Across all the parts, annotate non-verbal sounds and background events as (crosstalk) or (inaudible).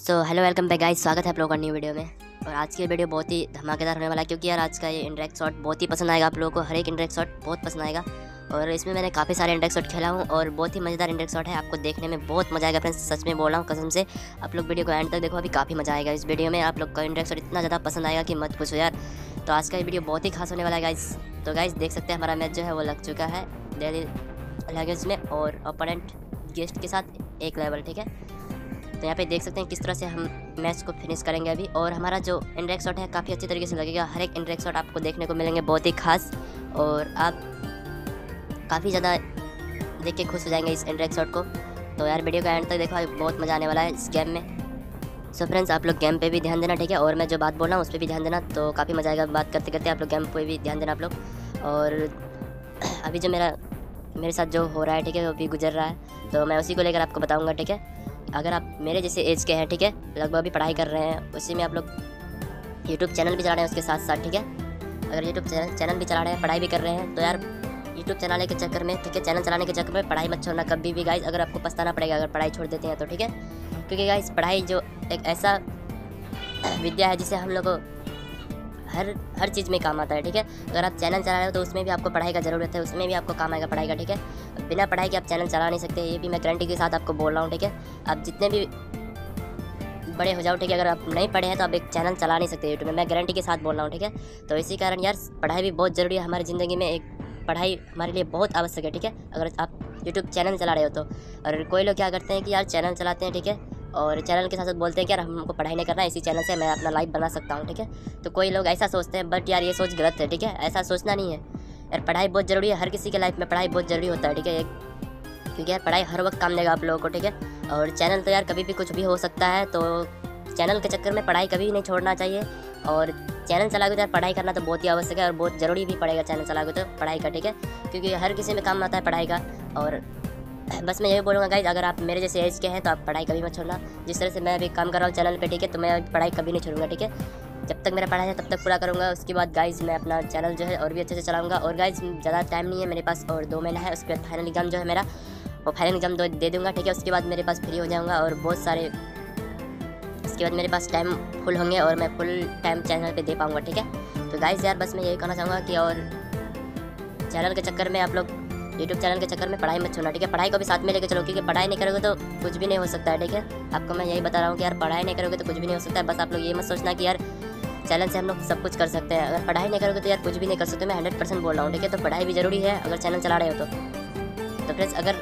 So hello welcome back guys स्वागत है आप लोगों का न्यू वीडियो में। और आज की वीडियो बहुत ही धमाकेदार होने वाला है, क्योंकि यार आज का ये इंडरेक्ट शॉट बहुत ही पसंद आएगा आप लोगों को। हर एक इंडरेक्ट शॉट बहुत पसंद आएगा। और इसमें मैंने काफ़ी सारे इंडरेक्ट शॉट खेला हूँ, और बहुत ही मज़ेदार इंडेक्स शॉट है। आपको देखने में बहुत मज़ा आएगा फ्रेंड्स सच में बोल रहा हूँ, कसम से आप लोग वीडियो को एंड तक देखो, अभी काफ़ी मज़ा आएगा इस वीडियो में। आप लोग का इंडरेक्ट शॉट इतना ज़्यादा पसंद आएगा कि मत पूछो यार। तो आज का ये वीडियो बहुत ही खास होने वाला है गाइस तो गाइस देख सकते हैं हमारा मैच जो है, वो लग चुका है। डेली लगेज में और अपोनेंट गेस्ट के साथ एक लेवल ठीक है? तो यहाँ पे देख सकते हैं किस तरह से हम मैच को फिनिश करेंगे अभी। और हमारा जो इंडरेक्ट शॉट है, काफ़ी अच्छी तरीके से लगेगा। हर एक इंडरेक्ट शॉट आपको देखने को मिलेंगे, बहुत ही खास। और आप काफ़ी ज़्यादा देख के खुश हो जाएँगे इस इंडरेक्ट शॉट को। तो यार वीडियो का एंड तक देखो बहुत मज़ा आने वाला है इस गेम में। सो फ्रेंड्स आप लोग गेम पे भी ध्यान देना, ठीक है? और मैं जो बात बोल रहा हूँ, उस पर भी ध्यान देना। तो काफ़ी मज़ा आएगा बात करते करते आप लोग गेम पे भी ध्यान देना आप लोग। और (clears throat) अभी जो मेरा, मेरे साथ जो हो रहा है, ठीक है? वो भी गुजर रहा है। तो मैं उसी को लेकर आपको बताऊँगा, ठीक है? अगर आप मेरे जैसे एज के हैं, ठीक है? लगभग अभी पढ़ाई कर रहे हैं, उसी में आप लोग यूट्यूब चैनल भी चला रहे हैं उसके साथ साथ ठीक है? अगर यूट्यूब चैनल चैनल भी चला रहे हैं, पढ़ाई भी कर रहे हैं तो यार यूट्यूब चलाने के चक्कर में, ठीक है? चैनल चलाने के चक्कर में पढ़ाई मत छोड़ना कभी भी गाइज़ अगर आपको पछताना पड़ेगा, अगर पढ़ाई छोड़ देते हैं तो ठीक है? क्योंकि गाइज़ पढ़ाई जो एक ऐसा विद्या है जिसे हम लोग हर हर चीज़ में काम आता है, ठीक है? अगर आप चैनल चला रहे हो तो उसमें भी आपको पढ़ाई का ज़रूरत है, उसमें भी आपको काम आएगा पढ़ाई का, ठीक है? बिना पढ़ाई के आप चैनल चला नहीं सकते, ये भी मैं गारंटी के साथ आपको बोल रहा हूँ, ठीक है? आप जितने भी बड़े हो जाओ, ठीक है? अगर आप नहीं पढ़े हैं तो आप एक चैनल चला नहीं सकते यूट्यूब में, मैं गारंटी के साथ बोल रहा हूँ, ठीक है? तो इसी कारण यार, पढ़ाई भी बहुत ज़रूरी है हमारी ज़िंदगी में, एक पढ़ाई हमारे लिए बहुत आवश्यक है, ठीक है? अगर आप यूट्यूब चैनल चला रहे हो तो और कोई लोग क्या करते हैं कि यार चैनल चलाते हैं, ठीक है? और चैनल के साथ साथ बोलते हैं कि यार हमको पढ़ाई नहीं करना है, इसी चैनल से मैं अपना लाइफ बना सकता हूँ, ठीक है? तो कोई लोग ऐसा सोचते हैं बट यार ये सोच गलत है, ठीक है? ऐसा सोचना नहीं है। यार, पढ़ाई बहुत ज़रूरी है, हर किसी के लाइफ में पढ़ाई बहुत ज़रूरी होता है, ठीक है? एक, क्योंकि यार, पढ़ाई हर वक्त काम देगा आप लोगों को, ठीक है? और चैनल तो यार कभी भी कुछ भी हो सकता है तो चैनल के चक्कर में पढ़ाई कभी नहीं छोड़ना चाहिए। और चैनल चलाओगे तो यार, पढ़ाई करना तो बहुत ही आवश्यक है, और बहुत ज़रूरी भी पड़ेगा चैनल चलाओगे तो पढ़ाई का, ठीक है? क्योंकि हर किसी में काम आता है पढ़ाई का, और बस मैं यही बोलूँगा गाइज़ अगर आप मेरे जैसे एज के हैं तो आप पढ़ाई कभी मत छोड़ना। जिस तरह से मैं अभी काम कर रहा हूँ चैनल पे, ठीक है तो मैं पढ़ाई कभी नहीं छोड़ूँगा, ठीक है? जब तक मेरा पढ़ाई है, तब तक पूरा करूँगा। उसके बाद गाइज़ मैं अपना चैनल जो है और भी अच्छे से चलाऊँगा। और गाइज़ ज़्यादा टाइम नहीं है मेरे पास, और दो महीना है, उसके बाद फाइनल एग्ज़ाम जो है मेरा, वो फाइनल एग्ज़ाम दो दे दूँगा, ठीक है? उसके बाद मेरे पास फ्री हो जाऊँगा, और बहुत सारे, उसके बाद मेरे पास टाइम फुल होंगे, और मैं फुल टाइम चैनल पर दे पाऊँगा, ठीक है? तो गाइज़ यार, बस मैं यही कहना चाहूँगा कि और चैनल के चक्कर में आप लोग यूट्यूब चैनल के चक्कर में पढ़ाई मत छोड़ना, ठीक है? पढ़ाई को भी साथ में लेकर चलो, क्योंकि पढ़ाई नहीं करोगे तो कुछ भी नहीं हो सकता है, ठीक है? आपको मैं यही बता रहा हूँ कि यार, पढ़ाई नहीं करोगे तो कुछ भी नहीं हो सकता है, बस आप लोग ये मत सोचना कि यार चैनल से हम लोग सब कुछ कर सकते हैं। अगर पढ़ाई नहीं करोगे तो यार कुछ भी नहीं कर सकते, मैं हंड्रेड परसेंट बोल रहा हूँ, ठीक है? तो पढ़ाई भी ज़रूरी है, अगर चैनल चला रहे हो तो। तो फ्रेंड्स अगर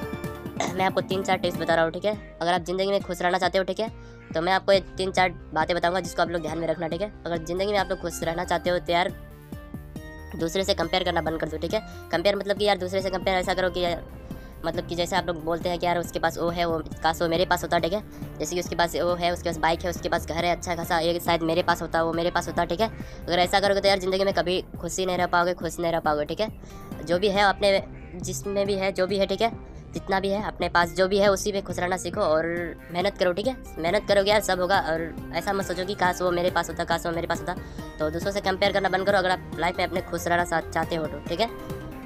(clears throat) मैं आपको तीन चार टिप्स बता रहा हूँ, ठीक है? अगर आप ज़िंदगी में खुश रहना चाहते हो, ठीक है? तो मैं आपको तीन चार बातें बताऊँगा जिसको आप लोग ध्यान में रखना, ठीक है? अगर ज़िंदगी में आप लोग खुश रहना चाहते हो तो यार दूसरे से कंपेयर करना बंद कर दो, ठीक है? कंपेयर मतलब कि यार दूसरे से कंपेयर ऐसा करो कि यार मतलब कि जैसे आप लोग बोलते हैं कि यार उसके पास वो है, वो काश वो मेरे पास होता, ठीक है? जैसे कि उसके पास वो है, उसके पास बाइक है, उसके पास घर है अच्छा खासा, ये शायद मेरे पास होता, वो मेरे पास होता, ठीक है? अगर ऐसा करोगे तो यार ज़िंदगी में कभी खुशी नहीं रह पाओगे, खुश नहीं रह पाओगे, ठीक है? जो भी है अपने, जिसमें भी है, जो भी है, ठीक है? जितना भी है, अपने पास जो भी है, उसी में खुश रहना सीखो और मेहनत करो, ठीक है? मेहनत करोगे यार, सब होगा और ऐसा मत सोचो कि काश वो मेरे पास होता, काश वो मेरे पास होता। तो दूसरों से कंपेयर करना बंद करो, अगर आप लाइफ में अपने खुश रहना चाहते हो तो ठीक है?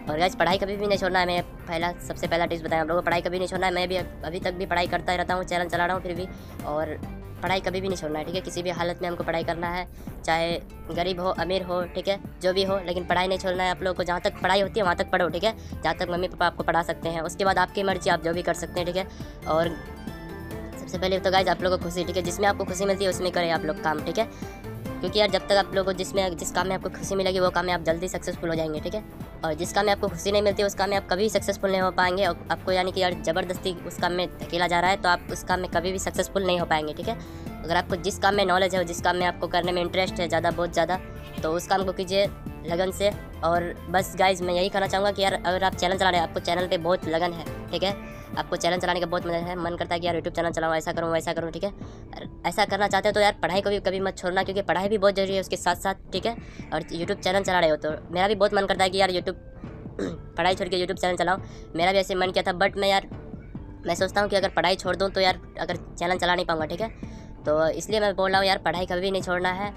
और गैस पढ़ाई कभी भी नहीं छोड़ना है, मैं पहला, सबसे पहला टिप्स बताया, आप लोगों को पढ़ाई कभी नहीं छोड़ना है, मैं भी अभी तक भी पढ़ाई करता रहता हूँ, चैनल चला रहा हूँ फिर भी और पढ़ाई कभी भी नहीं छोड़ना है, ठीक है? किसी भी हालत में हमको पढ़ाई करना है, चाहे गरीब हो, अमीर हो, ठीक है? जो भी हो, लेकिन पढ़ाई नहीं छोड़ना है आप लोगों को। जहाँ तक पढ़ाई होती है, वहाँ तक पढ़ो, ठीक है? जहाँ तक मम्मी पापा आपको पढ़ा सकते हैं। उसके बाद आपकी मर्ज़ी, आप जो भी कर सकते हैं, ठीक है? और सबसे पहले तो गाइज़ आप लोगों को खुशी, ठीक है? जिसमें आपको खुशी मिलती है, उसमें करें आप लोग काम, ठीक है? क्योंकि यार जब तक आप लोगों को जिसमें, जिस काम में आपको खुशी मिलेगी, वो काम में आप जल्दी सक्सेसफुल हो जाएँगे, ठीक है? और जिस काम में आपको खुशी नहीं मिलती, उस काम में आप कभी सक्सेसफुल नहीं हो पाएँगे और आपको यानी कि यार ज़बरदस्ती उस काम में धकेला जा रहा है तो आप उस काम में कभी भी सक्सेसफुल नहीं हो पाएँगे, ठीक है? अगर आपको जिस काम में नॉलेज है जिस काम में आपको करने में इंटरेस्ट है ज़्यादा, बहुत ज़्यादा तो उस काम को कीजिए लगन से। और बस गाइज़ मैं यही कहना चाहूँगा कि यार अगर आप चैनल चला रहे हैं, आपको चैनल पे बहुत लगन है, ठीक है? आपको चैनल चलाने का बहुत मज़ा है, मन करता है कि यार यूट्यूब चैनल चलाऊँ, ऐसा करूँ, वैसा करूँ, ठीक है? ऐसा करना चाहते हो तो यार पढ़ाई को भी कभी मत छोड़ना, क्योंकि पढ़ाई भी बहुत ज़रूरी है उसके साथ साथ ठीक है? और यूट्यूब चैनल चला रहे हो तो मेरा भी बहुत मन करता है कि यार यूट्यूब (clears throat) पढ़ाई छोड़ के यूट्यूब चैनल चलाओ मेरा भी ऐसे मन किया था बट मैं यार, मैं सोचता हूँ कि अगर पढ़ाई छोड़ दूँ तो यार अगर चैनल चला नहीं पाऊँगा, ठीक है? तो इसलिए मैं बोल रहा हूँ, यार पढ़ाई कभी भी नहीं छोड़ना है,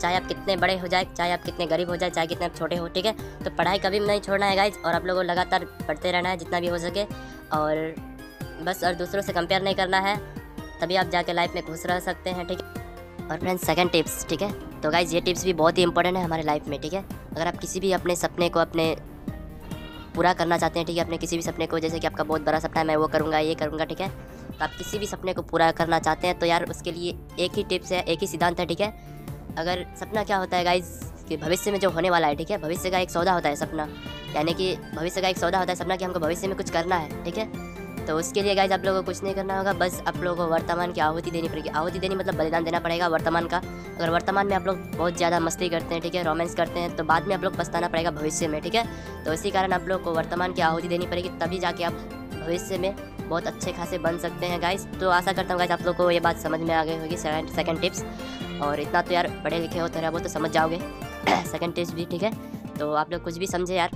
चाहे आप कितने बड़े हो जाए, चाहे आप कितने गरीब हो जाए, चाहे कितने आप छोटे हो, ठीक है? तो पढ़ाई कभी नहीं छोड़ना है गाइज़ और आप लोगों को लगातार पढ़ते रहना है, जितना भी हो सके। और बस और दूसरों से कंपेयर नहीं करना है, तभी आप जाके लाइफ में खुश रह सकते हैं, ठीक है? और फ्रेंड्स सेकंड टिप्स ठीक है? तो गाइज़ ये टिप्स भी बहुत ही इंपॉर्टेंट है हमारे लाइफ में, ठीक है? अगर आप किसी भी अपने सपने को अपने पूरा करना चाहते हैं, ठीक है? अपने किसी भी सपने को, जैसे कि आपका बहुत बड़ा सपना है, मैं वो करूँगा, ये करूँगा, ठीक है? तो आप किसी भी सपने को पूरा करना चाहते हैं तो यार उसके लिए एक ही टिप्स है, एक ही सिद्धांत है, ठीक है? अगर सपना क्या होता है गाइज़ कि भविष्य में जो होने वाला है, ठीक है? भविष्य का एक सौदा होता है सपना। यानी कि भविष्य का एक सौदा होता है सपना कि हमको भविष्य में कुछ करना है, ठीक है? तो उसके लिए गाइज़ आप लोगों को कुछ नहीं करना होगा, बस आप लोगों को वर्तमान की आहुति देनी पड़ेगी। आहुति देनी मतलब बलिदान देना पड़ेगा वर्तमान का। अगर वर्तमान में आप लोग बहुत ज़्यादा मस्ती करते हैं, ठीक है? रोमांस करते हैं तो बाद में आप लोग पछताना पड़ेगा भविष्य में, ठीक है? तो इसी कारण आप लोग को वर्तमान की आहुति देनी पड़ेगी, तभी जाके आप भविष्य में बहुत अच्छे खासे बन सकते हैं गाइस तो आशा करता हूँ गाइस आप लोग को ये बात समझ में आ गई होगी सेकंड टिप्स और इतना तो यार, पढ़े लिखे हो तो वो तो समझ जाओगे। (clears throat) सेकंड टिप्स भी, ठीक है? तो आप लोग कुछ भी समझे यार।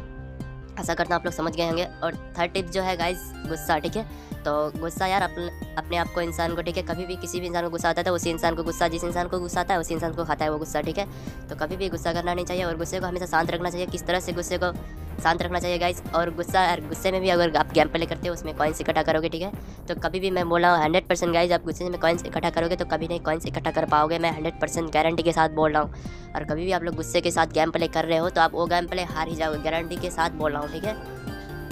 ऐसा करना आप लोग समझ गए होंगे। और थर्ड टिप जो है गाइज़ गुस्सा, ठीक है? तो गुस्सा यार अपने अपने आप को इंसान को, ठीक है? कभी भी किसी भी इंसान को गुस्सा आता है तो उसी इंसान को गुस्सा, जिस इंसान को गुस्सा आता है उसी इंसान को खाता है वो गुस्सा, ठीक है? तो कभी भी गुस्सा करना नहीं चाहिए और गुस्से को हमेशा शांत रखना चाहिए। किस तरह से गुस्से को शांत रखना चाहिए गाइस और गुस्सा, गुस्से में भी अगर आप गेम प्ले करते हो, उसमें कॉइन्स इकट्ठा करोगे, ठीक है? तो कभी भी मैं बोला हूँ हंड्रेड परसेंट गाइज़ आप गुस्से में कॉइन्स इकट्ठा करोगे तो कभी नहीं कॉइन्स इकट्ठा कर पाओगे. मैं हंड्रेड परसेंट गारंटी के साथ बोल रहा हूँ. और कभी भी आप लोग गुस्से के साथ गेम प्ले कर रहे हो तो आप वो गेम प्ले हार ही जाओगे. गारंटी के साथ बोल रहा हूँ, ठीक है?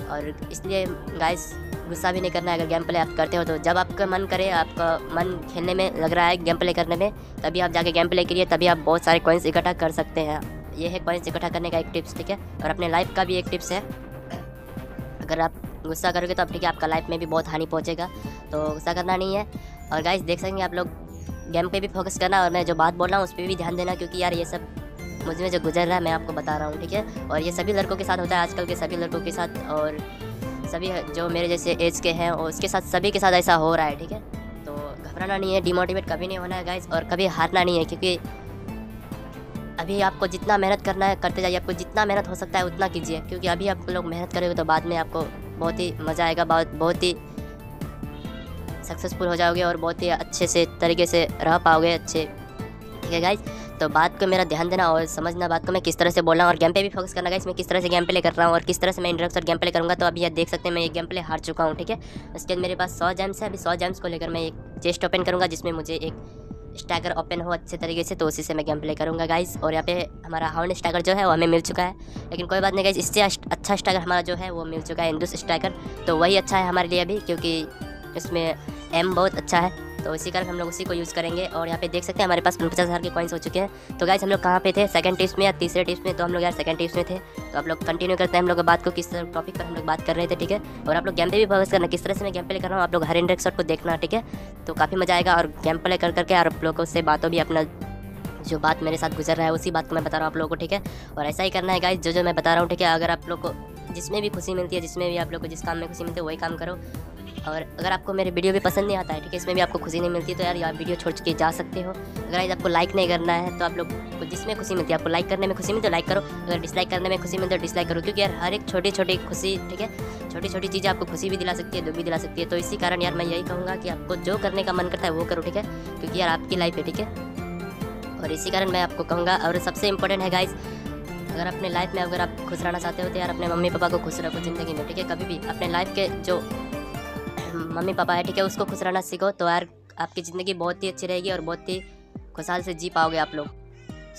और इसलिए गाइस गुस्सा भी नहीं करना है. अगर गेम प्ले आप करते हो तो जब आपका मन करे, आपका मन खेलने में लग रहा है गेम प्ले करने में, तभी आप जाके गेम प्ले करिए, तभी आप बहुत सारे कॉइन्स इकट्ठा कर सकते हैं. ये है कॉइन्स इकट्ठा करने का एक टिप्स ठीक है? और अपने लाइफ का भी एक टिप्स है। अगर आप गुस्सा करोगे तो अब, ठीक है, आपका लाइफ में भी बहुत हानि पहुँचेगा। तो गुस्सा करना नहीं है। और गाइस देख सकेंगे आप लोग गेम पे भी फोकस करना और मैं जो बात बोल रहा हूँ, उस पर भी ध्यान देना क्योंकि यार ये सब मुझमें जो गुजर रहा है, मैं आपको बता रहा हूँ, ठीक है? और ये सभी लड़कों के साथ होता है, आजकल के सभी लड़कों के साथ और सभी जो मेरे जैसे एज के हैं, और उसके साथ सभी के साथ ऐसा हो रहा है, ठीक है? तो घबराना नहीं है डिमोटिवेट कभी नहीं होना है गाइज़ और कभी हारना नहीं है, क्योंकि अभी आपको जितना मेहनत करना है, करते जाइए। आपको जितना मेहनत हो सकता है, उतना कीजिए। क्योंकि अभी आप लोग मेहनत करोगे तो बाद में आपको बहुत ही मज़ा आएगा, बहुत बहुत ही सक्सेसफुल हो जाओगे और बहुत ही अच्छे से, तरीके से रह पाओगे, अच्छे। ठीक है गाइज़ तो बात को मेरा ध्यान देना और समझना, बात को मैं किस तरह से बोल रहा हूँ और गेम पे भी फोकस करना गाइस मैं किस तरह से गेम प्ले कर रहा हूँ और किस तरह से मैं इंटरेक्ट गेम प्ले करूँगा तो अभी आप देख सकते हैं मैं गेम प्ले हार चुका हूँ, ठीक है? उसके बाद मेरे पास सौ जैम्स है, अभी सौ जैम्स को लेकर मैं एक चेस्ट ओपन करूँगा, जिसमें मुझे एक स्टैगर ओपन हो अच्छे तरीके से तो उसी से मैं गेम प्ले करूँगा गाइज़ और यहाँ पे हमारा हाउंड स्टैगर जो है, वो हमें मिल चुका है। लेकिन कोई बात नहीं गाइज़ इससे अच्छा स्टैगर हमारा जो है, वो मिल चुका है इंडूस स्टैगर तो वही अच्छा है हमारे लिए अभी, क्योंकि इसमें एम बहुत अच्छा है। तो इसी कारण हम लोग उसी को यूज़ करेंगे और यहाँ पे देख सकते हैं हमारे पास पचास हज़ार के कॉइन्स हो चुके हैं। तो गाइज़ हम लोग कहाँ पे थे? सेकंड टिप्स में या तीसरे टिप्स में? तो हम लोग यार सेकंड टिप्स में थे। तो आप लोग कंटिन्यू करते हैं हम लोग बात को, किस टॉपिक पर हम लोग बात कर रहे थे, ठीक है? और आप लोग गेम पे भी फोकस करना, किस तरह से मैं गेम प्ले कर रहा हूँ, आप लोग हर इंडेक्स शॉट को देखना, ठीक है? तो काफ़ी मज़ा आएगा और गेम प्ले कर करके आप लोगों से बातों भी अपना, जो बात मेरे साथ गुजर रहा है, उसी बात को मैं बता रहा हूँ आप लोगों को, ठीक है? और ऐसा ही करना है गाइज़ जो जो मैं बता रहा हूँ, ठीक है? अगर आप लोग को जिसमें भी खुशी मिलती है, जिसमें भी आप लोग को जिस काम में खुशी मिलती है, वही काम करो। और अगर आपको मेरे वीडियो भी पसंद नहीं आता है, ठीक है, इसमें भी आपको खुशी नहीं मिलती तो यार आप वीडियो छोड़ के जा सकते हो। अगर आपको लाइक नहीं करना है तो आप लोग को जिसमें खुशी मिलती है, आपको लाइक करने में खुशी मिलती है लाइक करो। अगर डिसलाइक करने में खुशी मिलती है डिसलाइक करो, क्योंकि यार हर एक छोटी छोटी खुशी, ठीक है छोटी छोटी चीज़ें आपको खुशी भी दिला सकती है, दुख भी दिला सकती है तो इसी कारण यार मैं यही कहूँगा कि आपको जो करने का मन करता है, वो करो, ठीक है, क्योंकि यार आपकी लाइफ है, ठीक है। और इसी कारण मैं आपको कहूँगा, और सबसे इंपॉर्टेंट है गाइज़ अगर अपने लाइफ में अगर आप खुश रहना चाहते हो तो यार अपने मम्मी पापा को खुश रखो ज़िंदगी में, ठीक है, कभी भी अपने लाइफ के जो मम्मी पापा है, ठीक है, उसको खुश रहना सीखो। तो यार, आपकी ज़िंदगी बहुत ही अच्छी रहेगी और बहुत ही खुशहाल से जी पाओगे आप लोग।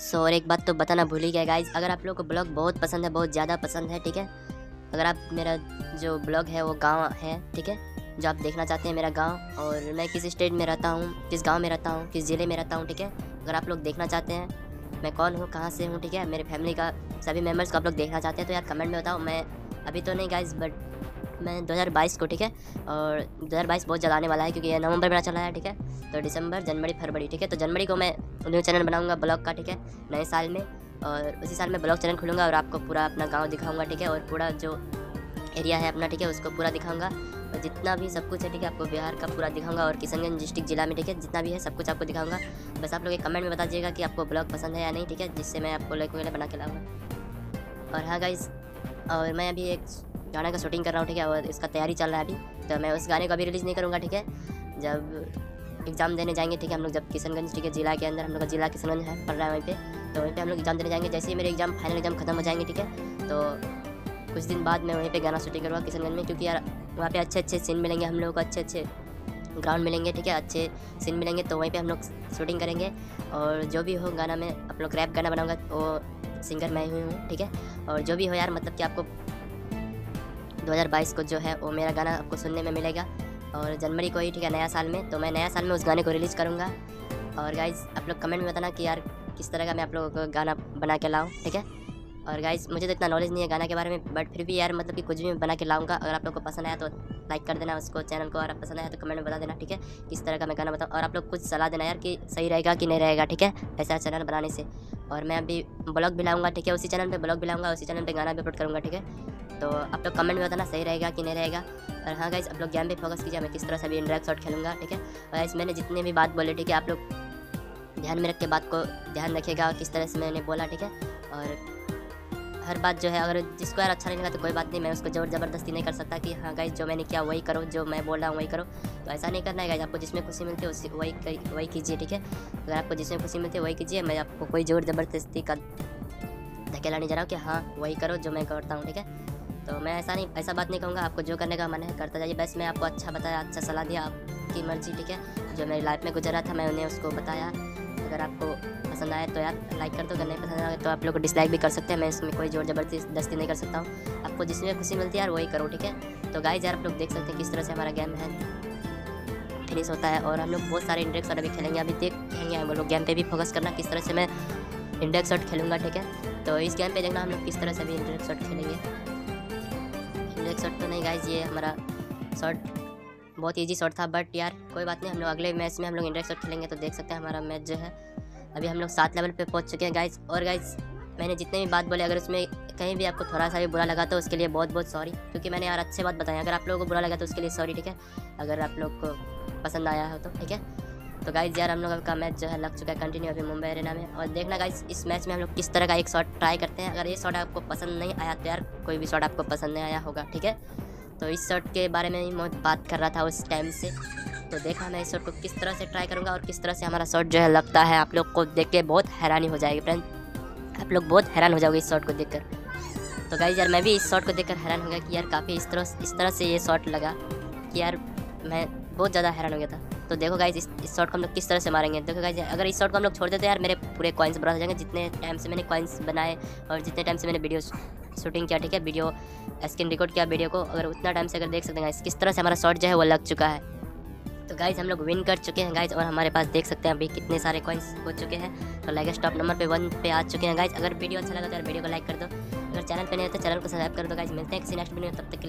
सो और एक बात तो बताना भूल ही गया गाइज़ अगर आप लोग को ब्लॉग बहुत पसंद है, बहुत ज़्यादा पसंद है, ठीक है, अगर आप, मेरा जो ब्लॉग है, वो गाँव है, ठीक है, जो आप देखना चाहते हैं मेरा गाँव, और मैं किस स्टेट में रहता हूँ, किस गाँव में रहता हूँ, किस ज़िले में रहता हूँ, ठीक है, अगर आप लोग देखना चाहते हैं, मैं कौन हूँ, कहाँ से हूँ, ठीक है, मेरे फैमिली का, सभी मेंबर्स को आप लोग देखना चाहते हैं तो यार कमेंट में बताओ, मैं अभी तो नहीं गाइज़ बट मैं 2022 को, ठीक है? और 2022 बहुत ज़्यादा आने वाला है, क्योंकि ये नवंबर में चला है, ठीक है? तो दिसंबर, जनवरी, फरवरी, ठीक है? तो जनवरी को मैं न्यू चैनल बनाऊँगा, ब्लॉग का, ठीक है? नए साल में। और उसी साल में ब्लॉग चैनल खोलूँगा और आपको पूरा अपना गाँव दिखाऊँगा, ठीक है? और पूरा जो एरिया है अपना, ठीक है? उसको पूरा दिखाऊँगा। और जितना भी सब कुछ है, ठीक है? आपको बिहार का पूरा दिखाऊँगा और किशनगंज डिस्ट्रिक्ट जिला में, ठीक है? जितना भी है सब कुछ आपको दिखाऊँगा। बस आप लोग एक कमेंट में बता दीजिएगा कि आपको ब्लॉग पसंद है या नहीं, ठीक है? जिससे मैं आपको लाइक वगैरह बना के लाऊँगा। और हाँ गाइज़ और मैं अभी एक गाने का शूटिंग कर रहा हूँ, ठीक है? और इसका तैयारी चल रहा है अभी। तो मैं उस गाने को अभी रिलीज़ नहीं करूँगा, ठीक है? जब एग्ज़ाम देने जाएँगे, ठीक है? हम लोग जब किशनगंज, ठीक है, जिला के अंदर, हम लोग का जिला किशनगंज है पढ़ रहा है वहीं पे। तो वहीं पे हम लोग एग्ज़ाम देने जाएँगे। जैसे ही मेरे एग्ज़ाम फाइनल एग्ज़ाम खत्म हो जाएँगे, ठीक है? तो कुछ दिन बाद मैं वहीं पे गाना शूटिंग करूँगा किशनगंज में, क्योंकि यार वहाँ पे अच्छे अच्छे सीन मिलेंगे, हम लोगों को अच्छे अच्छे ग्राउंड मिलेंगे, ठीक है? अच्छे सीन मिलेंगे तो वहीं पे हम लोग शूटिंग करेंगे। और जो भी हो गाना, में आप लोग रैप गाना बनाऊँगा, वो सिंगर मैं ही हूँ, ठीक है? और जो भी हो यार मतलब कि आपको 2022 को जो है वो मेरा गाना आपको सुनने में मिलेगा। और जनवरी को ही, ठीक है, नया साल में तो मैं नया साल में उस गाने को रिलीज़ करूँगा। और गाइज़ आप लोग कमेंट में बताना कि यार, किस तरह का मैं आप लोगों को गाना बना के लाऊँ, ठीक है? और गाइज़ मुझे तो इतना नॉलेज नहीं है गाना के बारे में, बट फिर भी यार मतलब कि कुछ भी मैं बना के लाऊँगा, अगर आप लोग को पसंद आया तो लाइक कर देना उसको, चैनल को, और पसंद आया तो कमेंट में बता देना, ठीक है? किस तरह का मैं गाना बताऊँ, और आप लोग कुछ सलाह देना यार कि सही रहेगा कि नहीं रहेगा, ठीक है? ऐसा चैनल बनाने से। और मैं अभी ब्लॉग भी लाऊँगा ठीक है? उसी चैनल पे ब्लॉग भी लाऊँगा उसी चैनल पे गाना भी अपलोड करूँगा, ठीक है? तो आप लोग कमेंट में बताना सही रहेगा कि नहीं रहेगा। और हाँ गाइज़ आप लोग गेम पे फोकस कीजिए, मैं किस तरह से अभी इंड्रैक्स शॉट खेलूँगा, ठीक है? और ऐसे मैंने जितनी भी बात बोली, ठीक है, आप लोग ध्यान में रख के बात को ध्यान रखिएगा, किस तरह से मैंने बोला, ठीक है? और हर बात जो है, अगर जिसको यार अच्छा नहीं लगा तो कोई बात नहीं, मैं उसको ज़ोर ज़बरदस्ती नहीं कर सकता कि हाँ गाइज़ जो मैंने किया वही करो, जो मैं बोल रहा हूँ वही करो। तो ऐसा नहीं करना है गाइज़ आपको जिसमें खुशी मिलती है उसी, वही वही कीजिए, ठीक है? अगर आपको जिसमें खुशी मिलती है वही कीजिए, मैं आपको कोई ज़ोर ज़बरदस्ती का धकेला नहीं जा रहा हूँ कि हाँ वही करो, जो मैं करता हूँ, ठीक है? तो मैं ऐसा नहीं, ऐसा बात नहीं कहूँगा, आपको जो करने का मन है, करता जाइए। बस मैं आपको अच्छा बताया अच्छा सलाह दिया, आपकी मर्ज़ी, ठीक है? जो मेरी लाइफ में गुजरा था, मैं उन्हें उसको बताया। अगर आपको पसंद आए तो यार लाइक कर दो। अगर नहीं पसंद आए तो आप लोग डिसलाइक भी कर सकते हैं। मैं इसमें कोई ज़ोर ज़बरदस्ती, दस्ती नहीं कर सकता हूँ। आपको जिसमें खुशी मिलती है यार वही करो, ठीक है? तो गाइज़ यार आप लोग देख सकते हैं किस तरह से हमारा गेम है। फिनिश होता है और हम लोग बहुत सारे इंडेक्स अभी खेलेंगे। अभी देखेंगे हम लोग गेम पे भी फोकस करना किस तरह से मैं इंडेक्स शॉट खेलूँगा, ठीक है? तो इस गेम पे देखना हम लोग किस तरह से अभी इंडेक्स शॉट खेलेंगे। इंडेक्स शॉट तो नहीं गाइज़ ये हमारा शॉट बहुत ईजी शॉट था बट यार, कोई बात नहीं, हम लोग अगले मैच में हम लोग इंडेक्स शॉट खेलेंगे तो देख सकते हैं हमारा मैच जो है। अभी हम लोग सात लेवल पे पहुँच चुके हैं गाइज़ और गाइज़ मैंने जितने भी बात बोले, अगर उसमें कहीं भी आपको थोड़ा सा भी बुरा लगा तो उसके लिए बहुत बहुत सॉरी क्योंकि मैंने यार अच्छे बात बताया अगर आप लोगों को बुरा लगा तो उसके लिए सॉरी ठीक है? अगर आप लोग को पसंद आया हो तो ठीक है? तो गाइज़ यार, हम लोग का मैच जो है लग चुका है कंटिन्यू अभी मुंबई अरेना में। और देखना गाइज़ इस मैच में हम लोग किस तरह का एक शॉट ट्राई करते हैं। अगर ये शॉट आपको पसंद नहीं आया तो यार, कोई भी शॉट आपको पसंद नहीं आया होगा, ठीक है? तो इस शॉट के बारे में मैं बात कर रहा था उस टाइम से। तो देखा मैं इस शॉट को किस तरह से ट्राई करूँगा और किस तरह से हमारा शॉट जो है लगता है। आप लोग को देख के बहुत हैरानी हो जाएगी फ्रेंड आप लोग बहुत हैरान हो जाओगे इस शॉट को देखकर। तो गाइज़ यार, मैं भी इस शॉट को देखकर हैरान हो गया कि यार काफ़ी इस तरह इस तरह से ये शॉट लगा कि यार मैं बहुत ज़्यादा हैरान हो गया था। तो देखो गाइज़ इस शॉट को हम लोग किस तरह से मारेंगे? देखो गाइज़ अगर इस शॉट को हम लोग छोड़ देते यार मेरे पूरे कॉइन्स बर्बाद हो जाएँगे। जितने टाइम से मैंने कॉइन्स बनाए और जितने टाइम से मैंने वीडियो शूटिंग किया, ठीक है? वीडियो स्क्रीन रिकॉर्ड किया वीडियो को अगर उतना टाइम से अगर देख सकते हैं किस तरह से हमारा शॉट जो है वो लग चुका है। तो गाइज़ हम लोग विन कर चुके हैं गाइज़ और हमारे पास देख सकते हैं अभी कितने सारे कॉइन्स हो चुके हैं। तो लाइक स्टॉप नंबर पे वन पे आ चुके हैं गाइज़ अगर वीडियो अच्छा लगा तो यार वीडियो को लाइक कर दो। अगर चैनल पर नहीं है तो चैनल को सब्सक्राइब कर दो गाइज़ मिलते हैं किसी नेक्स्ट वीडियो तब तक के लिए।